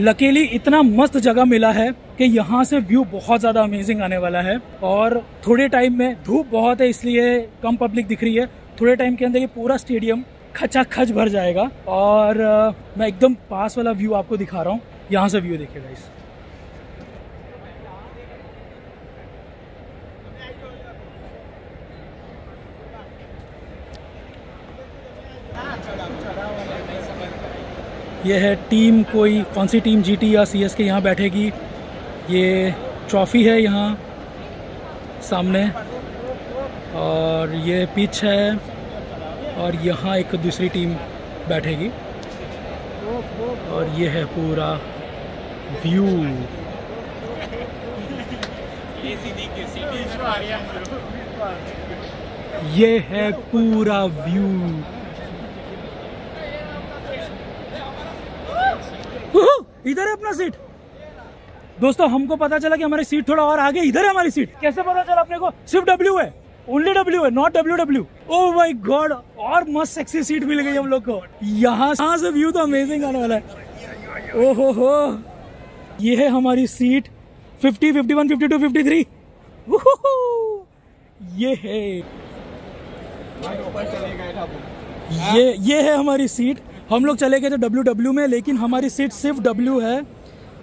Luckily इतना मस्त जगह मिला है कि यहाँ से व्यू बहुत ज़्यादा अमेजिंग आने वाला है। और थोड़े टाइम में धूप बहुत है, इसलिए कम पब्लिक दिख रही है। थोड़े टाइम के अंदर ये पूरा स्टेडियम खचा खच भर जाएगा। और मैं एकदम पास वाला व्यू आपको दिखा रहा हूँ। यहाँ से व्यू देखिएगा इस ये है टीम कोई, कौन सी टीम जीटी या सी एस के यहाँ बैठेगी? ये ट्रॉफी है यहाँ सामने और ये पिच है और यहाँ एक दूसरी टीम बैठेगी और ये है पूरा व्यू। ये है पूरा व्यू। इधर है अपना सीट दोस्तों हमको पता चला कि हमारी सीट थोड़ा और आगे इधर है हमारी सीट कैसे पता चला अपने को? सिर्फ़ डब्ल्यू है। ओनली डब्ल्यू है not W W oh my God और मस्त सेक्सी सीट मिल गई हम लोग को। यहाँ यहाँ से व्यू तो अमेजिंग आने वाला है। ओहो हो। हो ये है हमारी सीट 50, 51, 52, 53 उहुहु, ये है। ये ये है हमारी सीट हम लोग चले गए थे डब्ल्यू डब्ल्यू में लेकिन हमारी सीट सिर्फ़ डब्ल्यू है।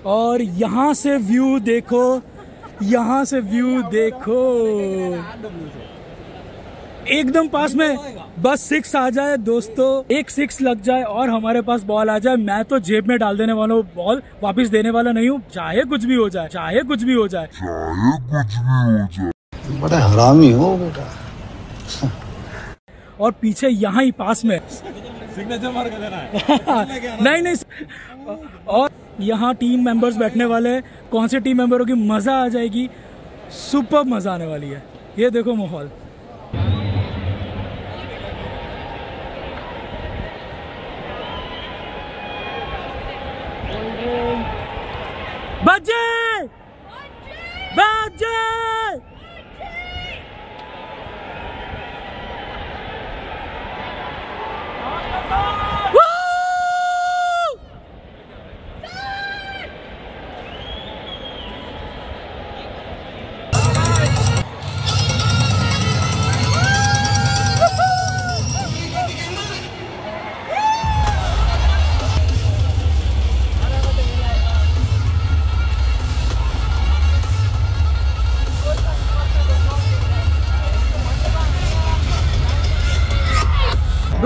और यहाँ से व्यू देखो यहाँ से व्यू देखो। एकदम पास में बस सिक्स आ जाए दोस्तों एक सिक्स लग जाए और हमारे पास बॉल आ जाए। मैं तो जेब में डाल देने वाला हूँ बॉल वापस देने वाला नहीं हूँ। चाहे कुछ भी हो जाए। चाहे कुछ भी हो जाए। बड़ा हरामी हो बेटा। और पीछे यहाँ ही पास में सिग्नेचर देना है नहीं नहीं, और यहाँ टीम मेंबर्स बैठने वाले हैं। कौन से टीम मेंबरों की मज़ा आ जाएगी? सुपर मज़ा आने वाली है। ये देखो माहौल।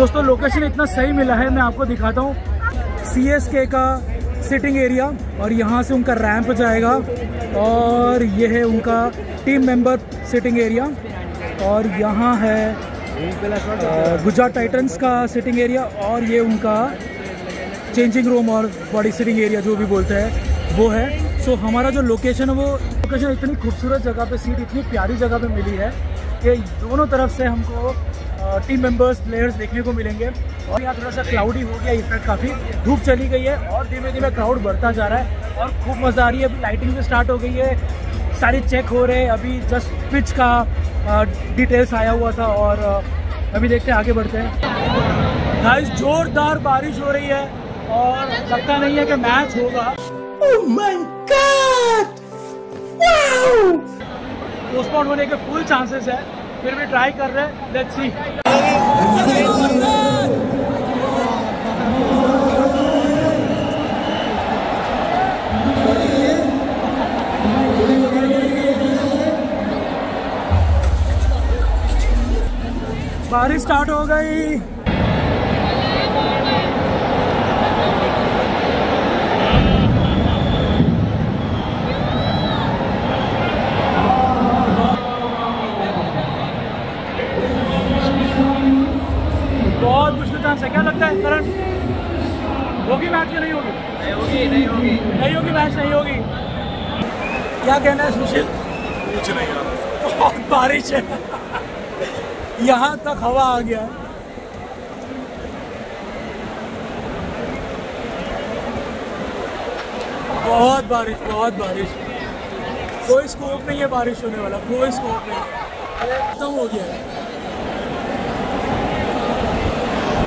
दोस्तों लोकेशन इतना सही मिला है, मैं आपको दिखाता हूँ। सी एस के का सिटिंग एरिया और यहाँ से उनका रैंप जाएगा और ये है उनका टीम मेंबर सिटिंग एरिया और यहाँ है गुजरात टाइटन्स का सिटिंग एरिया और ये उनका चेंजिंग रूम और बॉडी सिटिंग एरिया जो भी बोलते हैं, वो है। सो हमारा जो लोकेशन है, वो लोकेशन इतनी खूबसूरत जगह पे सीट इतनी प्यारी जगह पे मिली है कि दोनों तरफ़ से हमको टीम मेंबर्स प्लेयर्स देखने को मिलेंगे। और यहाँ थोड़ा सा क्लाउडी हो गया इफ़ेक्ट काफ़ी धूप चली गई है और धीमे धीमे क्राउड बढ़ता जा रहा है और खूब मज़ा आ रही है। अभी लाइटिंग भी स्टार्ट हो गई है सारे चेक हो रहे हैं। अभी जस्ट पिच का डिटेल्स आया हुआ था और अभी देखते हैं आगे बढ़ते हैं। गाइस जोरदार बारिश हो रही है और लगता नहीं है कि मैच होगा। पोस्टपोन oh होने के फुल चांसेस है। फिर भी ट्राई कर रहे हैं। लेट्स सी बारिश स्टार्ट हो गई बहुत मुश्किल चांस है क्या लगता है करण? होगी मैच या नहीं होगी? नहीं होगी नहीं होगी। नहीं होगी मैच नहीं होगी। क्या कहना है सुशील? कुछ नहीं बहुत बारिश है। यहाँ तक हवा आ गया। है बहुत बारिश बहुत बारिश। कोई स्कोप नहीं है बारिश होने वाला कोई स्कोप नहीं। खत्म हो गया। है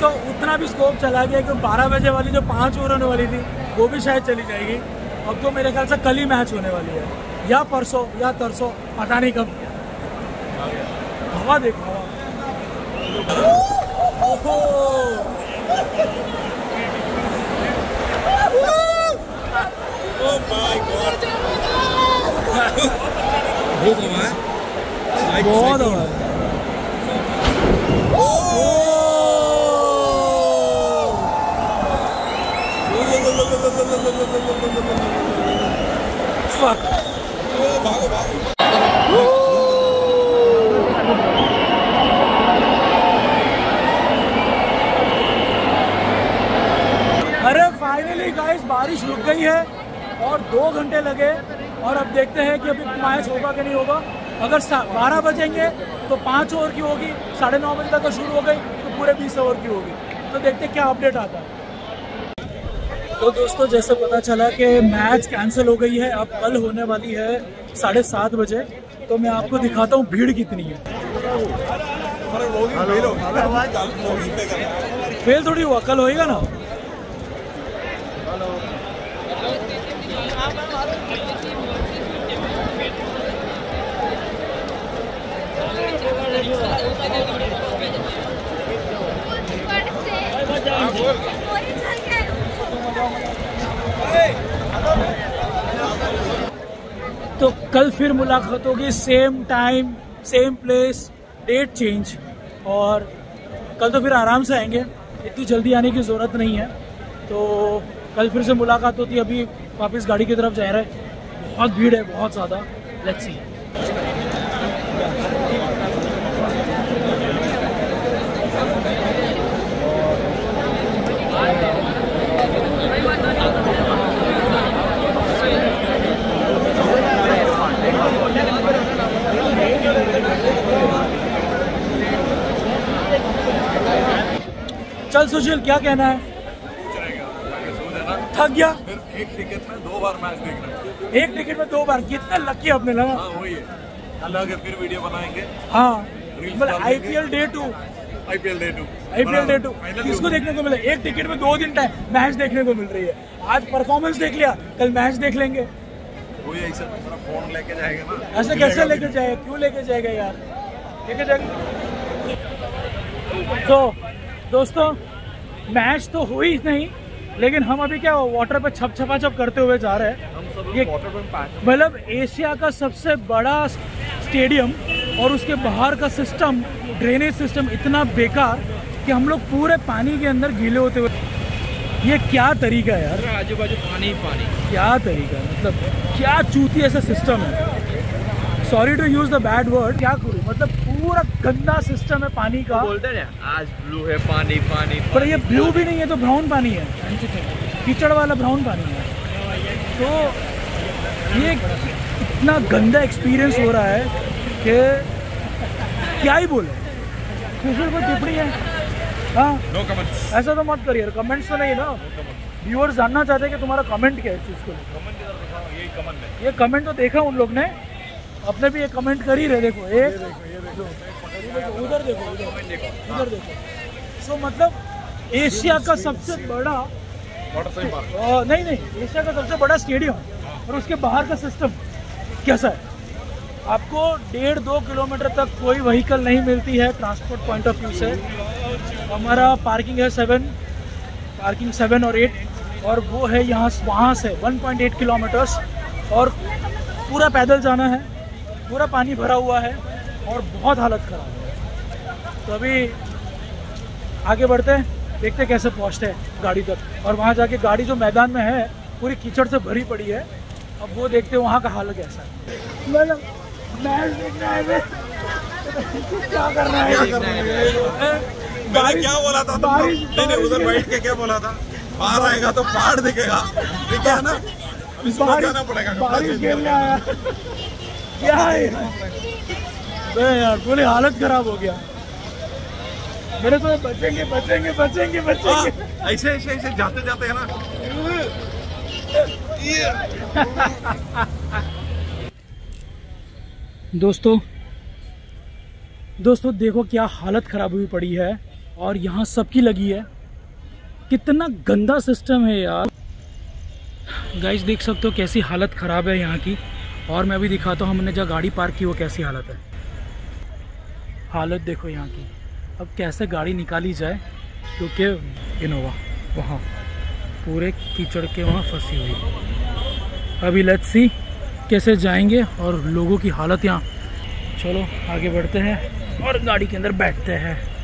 तो उतना भी स्कोप चला गया कि 12 बजे वाली जो पाँच ओवर होने वाली थी वो भी शायद चली जाएगी। अब तो मेरे ख्याल से कल ही मैच होने वाली है। या परसों या तरसों पता नहीं कब। हवा देखो हवा। बहुत हवा है बहुत हवा है Fuck. भागो अरे फाइनली गाइस बारिश रुक गई है और दो घंटे लगे और अब देखते हैं कि अभी मैच होगा कि नहीं होगा। अगर बारह बजेंगे तो पाँच ओवर की होगी, साढ़े नौ बजे तक शुरू हो गई तो पूरे बीस ओवर की होगी। तो देखते क्या अपडेट आता है। तो दोस्तों, जैसे पता चला कि मैच कैंसिल हो गई है, अब कल होने वाली है साढ़े सात बजे। तो मैं आपको दिखाता हूँ भीड़ कितनी है। फेल थोड़ी हुआ, कल होएगा ना? कल फिर मुलाकात होगी same time same place date change और कल तो फिर आराम से आएँगे, इतनी जल्दी आने की ज़रूरत नहीं है। तो कल फिर से मुलाकात होती है, अभी वापस गाड़ी की तरफ़ जा रहे हैं। बहुत भीड़ है, बहुत ज़्यादा। लेट्स सी चल सुशील क्या कहना है? थक गया? एक टिकट में दो बार मैच देखना एक टिकट में दो बार कितना लकी अपने लगा हाँ वही है अलग है। फिर वीडियो बनाएँगे हाँ। Reels मतलब डाल I P L day two IPL day two I P L day two किसको देखने को मिला? एक टिकट में दो दिन टाइम मैच देखने को मिल रही है। आज परफॉर्मेंस देख लिया कल मैच देख लेंगे। फ़ोन लेके जाएगा ना ऐसे कैसे लेके जाएगा क्यों लेके जाएगा यार? लेके जाएगा। तो दोस्तों मैच तो हुई नहीं लेकिन हम अभी क्या वाटर पे छप छपा छप करते हुए जा रहे हैं। हम सब ये मतलब एशिया का सबसे बड़ा स्टेडियम और उसके बाहर का सिस्टम ड्रेनेज सिस्टम इतना बेकार कि हम लोग पूरे पानी के अंदर गीले होते हुए ये क्या तरीका है यार? आजू बाजू पानी पानी। क्या तरीका है? मतलब क्या चूती ऐसा सिस्टम है? Sorry to use the bad word क्या करूँ? मतलब पूरा गंदा सिस्टम है पानी का। बोलते हैं आज ब्लू है पानी पानी पर ये ब्लू भी नहीं है तो ब्राउन पानी है। कीचड़ वाला ब्राउन पानी है। तो ये इतना गंदा एक्सपीरियंस हो रहा है कि क्या ही बोले। किसी को टिप्पणी है? हाँ? नो कमेंट्स ऐसा तो मत करिए कमेंट्स तो नहीं ना। व्यूअर्स जानना चाहते हैं कि तुम्हारा कमेंट क्या है इस चीज़ को कमेंट इधर दिखाओ यही कमेंट है। ये कमेंट तो देखा उन लोग ने अपने भी ये कमेंट कर ही रहे देखो एक दो, उधर देखो उधर उधर देखो। सो मतलब एशिया का सबसे बड़ा नहीं नहीं एशिया का सबसे बड़ा स्टेडियम और उसके बाहर का सिस्टम कैसा है? आपको डेढ़ दो किलोमीटर तक कोई व्हीकल नहीं मिलती है ट्रांसपोर्ट पॉइंट ऑफ़ व्यू से। हमारा पार्किंग है सेवन पार्किंग सेवन और एट और वो है यहाँ वहाँ से 1.8 किलोमीटर्स और पूरा पैदल जाना है। पूरा पानी भरा हुआ है और बहुत हालत ख़राब है। तो अभी आगे बढ़ते हैं देखते हैं कैसे पहुँचते हैं गाड़ी तक। और वहाँ जाके गाड़ी जो मैदान में है पूरी कीचड़ से भरी पड़ी है। अब वो देखते हैं वहाँ का हाल कैसा है। मतलब है। क्या करना है? मैंने क्या बोला था तुमको? नहीं नहीं उधर बैठ के क्या बोला था? बाहर आएगा तो पहाड़ दिखेगा। ठीक है ना? अब इसमें जाना पड़ेगा बारिश खेलने आया। क्या है? बे यार पूरी हालत खराब हो गया। मेरे तो बचेंगे बचेंगे बचेंगे बचेंगे। हाँ, ऐसे ऐसे ऐसे जाते जाते है ना। दोस्तों दोस्तों देखो क्या हालत खराब हुई पड़ी है और यहाँ सबकी लगी है। कितना गंदा सिस्टम है यार। गाइस देख सकते हो कैसी हालत ख़राब है यहाँ की। और मैं अभी दिखाता हूँ हमने जहाँ गाड़ी पार्क की, वो कैसी हालत है। हालत देखो यहाँ की। अब कैसे गाड़ी निकाली जाए, क्योंकि इनोवा वहाँ, पूरे कीचड़ के वहाँ फंसी हुई अभी लेट्स सी कैसे जाएँगे और लोगों की हालत यहाँ। चलो, आगे बढ़ते हैं और गाड़ी के अंदर बैठते हैं।